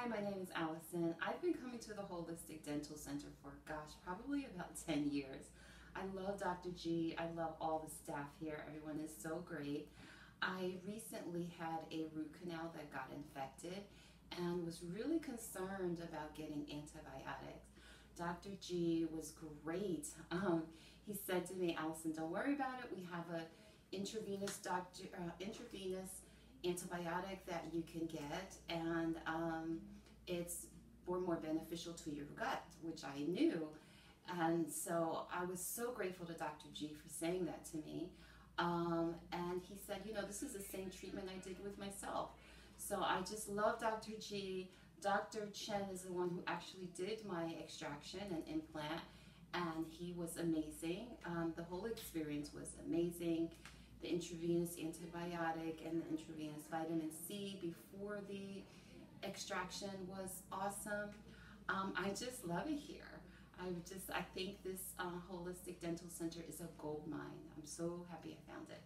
Hi, my name is Allison. I've been coming to the Holistic Dental Center for, gosh, probably about 10 years. I love Dr. G. I love all the staff here. Everyone is so great. I recently had a root canal that got infected and was really concerned about getting antibiotics. Dr. G was great. Um, he said to me, Allison, don't worry about it. We have a intravenous doctor, uh, intravenous antibiotic that you can get, and um, it's more more beneficial to your gut, which I knew. And so I was so grateful to Dr. G for saying that to me. Um, and he said, you know, this is the same treatment I did with myself. So I just love Dr. G. Dr. Chen is the one who actually did my extraction and implant, and he was amazing. Um, the whole experience was amazing the intravenous antibiotic and the intravenous vitamin C before the extraction was awesome. Um, I just love it here. I just, I think this uh, holistic dental center is a gold mine. I'm so happy I found it.